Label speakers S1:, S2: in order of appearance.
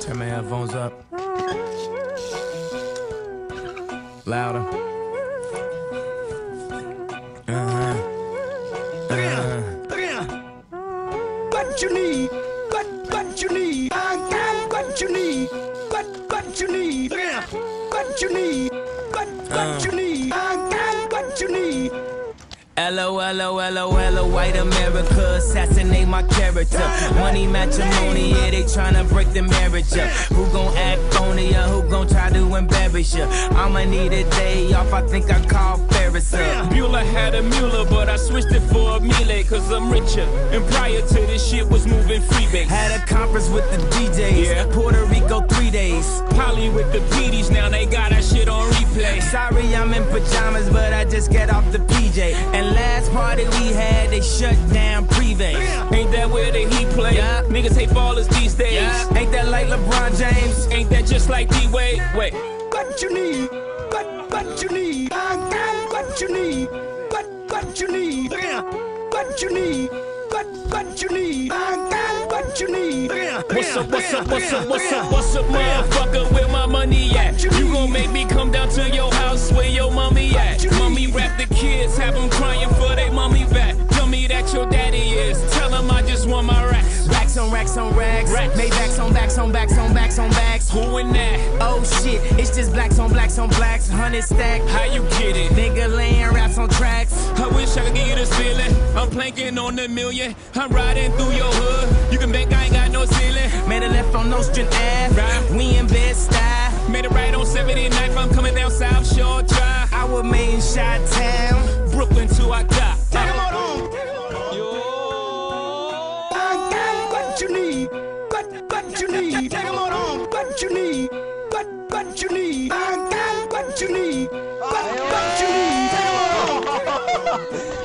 S1: Turn my headphones up. Louder. Uh-huh. Uh-huh.
S2: What you need? What what you need? I got what you need. What what you need? What you need? What what you need? I got what you need.
S1: L-O-L-O-L-O-L-O, white America, assassinate my character. Money matrimony, they tryna break the marriage up. Who gon' act phony or who gon' try to embarrass ya? I'ma need a day off, I think I call Ferris up.
S3: Mueller had a Mueller, but I switched it for a Miele, cause I'm richer. And prior to this shit was moving freebase.
S1: Had a conference with the DJs,
S3: Yeah.
S1: Puerto Rico three days.
S3: Polly with the PDs, now they got that shit on replay.
S1: Sorry, I'm in pajamas, but I just get off the PJ. And last party we had, they shut down Privé.
S3: Ain't that where the heat play?
S1: Yeah.
S3: Niggas hate ballers these days.
S1: Yeah. Ain't that like LeBron James?
S3: Ain't that just like D-Wade? Wait.
S2: What you need? What what you need? I got what you need. What what you need? What you need? What what you need? I got what you need.
S3: What's up, what's up, what's up, what's up, what's up, motherfucker? Racks
S1: on racks racks. Maybachs on backs on backs on backs on backs.
S3: Who in that?
S1: Oh shit, it's just blacks on blacks on blacks. Hundred stack.
S3: How you get it?
S1: Nigga laying raps on tracks.
S3: I wish I could give you this feeling. I'm planking on the million. I'm riding through your hood. You can bank I ain't got no ceiling.
S1: Made a left on Nostrand Ave.
S3: Right.
S1: We in Bed-Stuy.
S3: Made a right on 79th. I'm coming down South Shore Drive.
S1: I was made in Shot
S2: What you need? Take them on. What you need? What what you need? I got what you need. What what you need? Take them on.